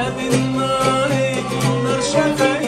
أنا بالنار نار شفاك